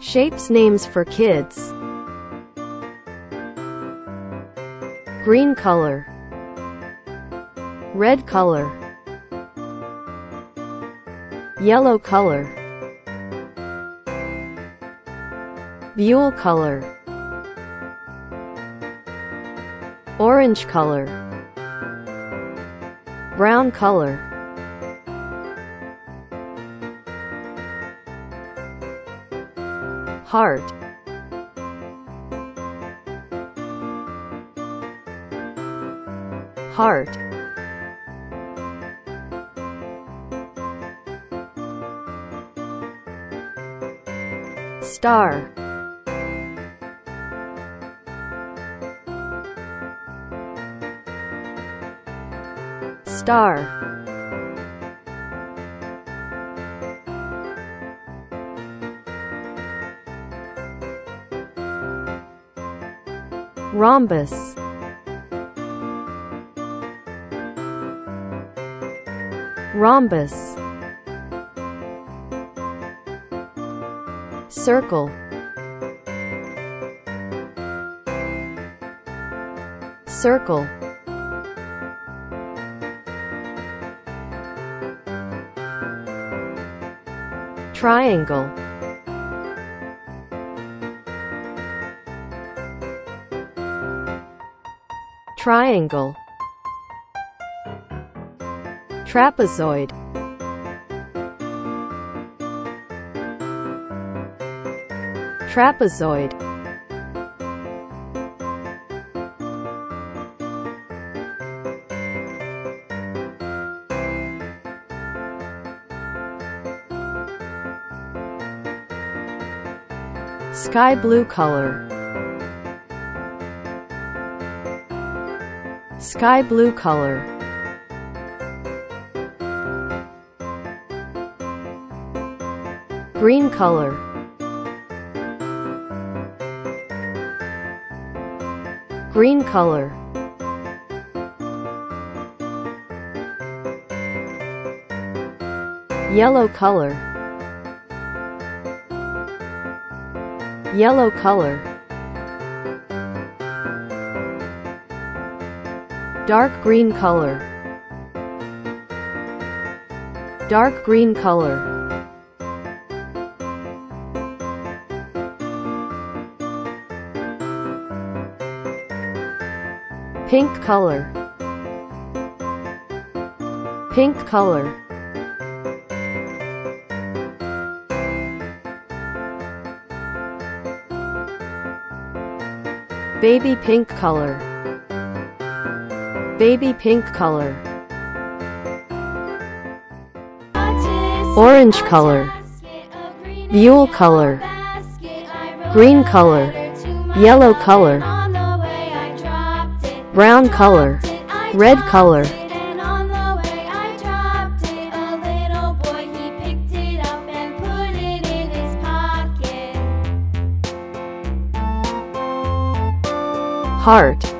Shapes names for kids. Green color. Red color. Yellow color. Buhl color. Orange color. Brown color. Heart. Heart. Star. Star. Rhombus. Rhombus. Circle. Circle. Triangle. Triangle. Trapezoid. Trapezoid. Sky blue color. Sky blue color. Green color. Green color. Yellow color. Yellow color. Dark green color. Dark green color. Pink color. Pink color. Baby pink color. Baby pink color. Orange color. Buhl color. Green color. Yellow color. Brown color. Red color. Heart.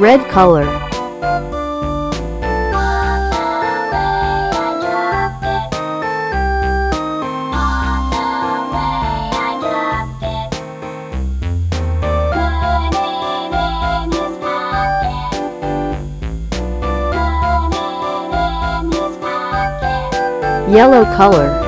red color. Yellow color.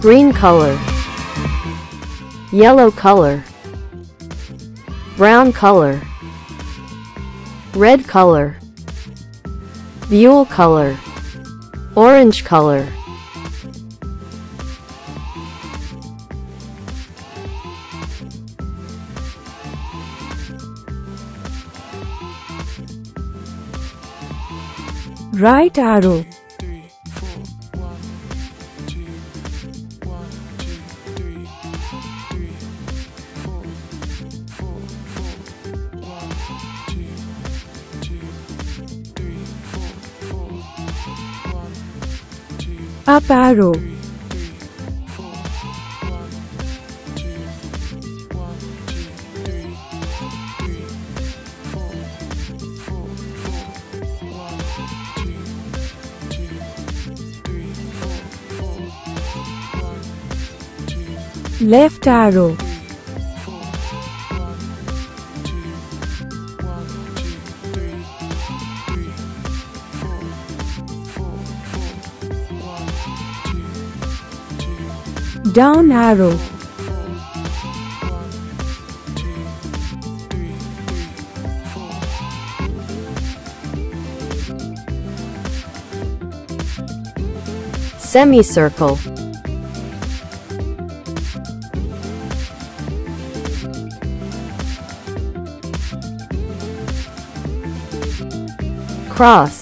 green color, yellow color, brown color, red color, Buell color, orange color. Right arrow. Up arrow. Left arrow. down arrow. Semicircle. Cross.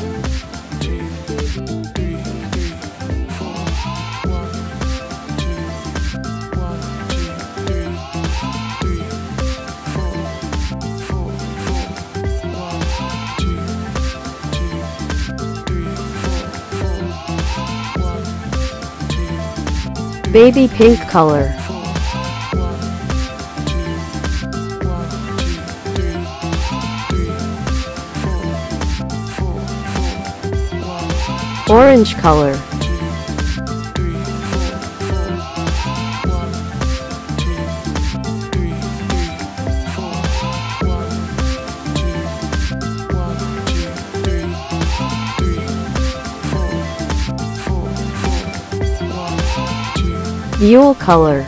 baby pink color. Orange color. Mule color.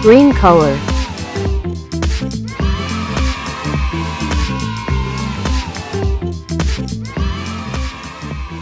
Green color.